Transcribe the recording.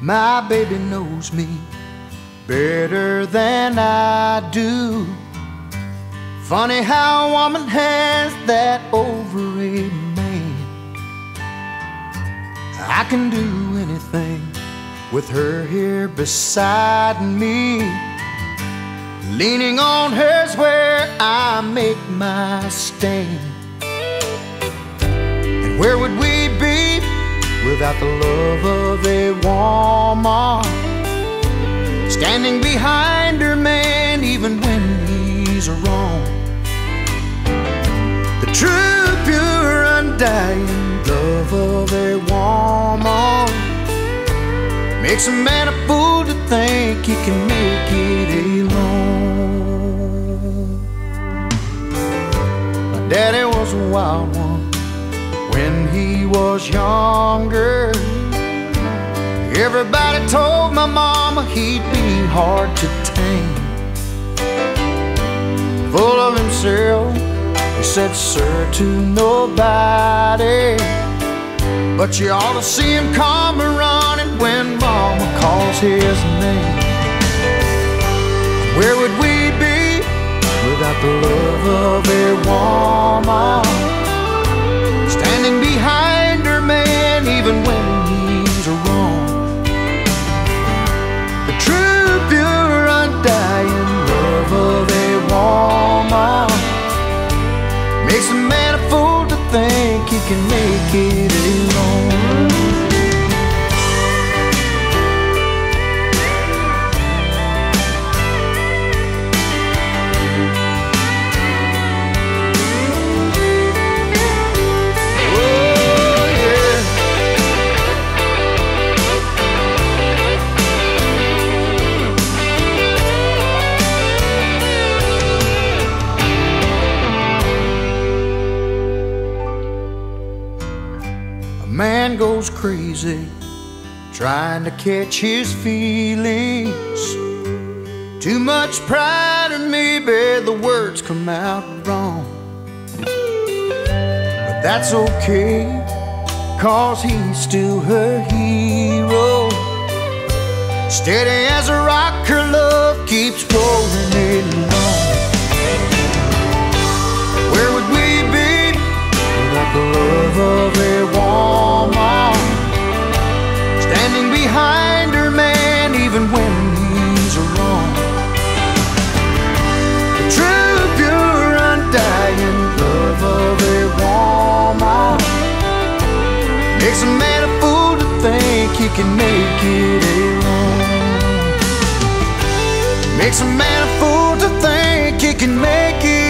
My baby knows me better than I do. Funny how a woman has that over a man. I can do anything with her here beside me. Leaning on her's where I make my stand. Without the love of a woman? Standing behind her man even when he's wrong. The true, pure, undying love of a woman makes a man a fool to think he can make it alone. My daddy was a wild one when he was younger. Everybody told my mama he'd be hard to tame. Full of himself, he said, Sir, to nobody. But you ought to see him come running when mama calls his name. Where would we be without the love of a woman? Can make it alone. Man goes crazy trying to catch his feelings. Too much pride, or maybe the words come out wrong. But that's okay, cause he's still her hero. Steady as a rock, her love keeps rolling makes a man a fool to think he can make it alone. Makes a man a fool to think he can make it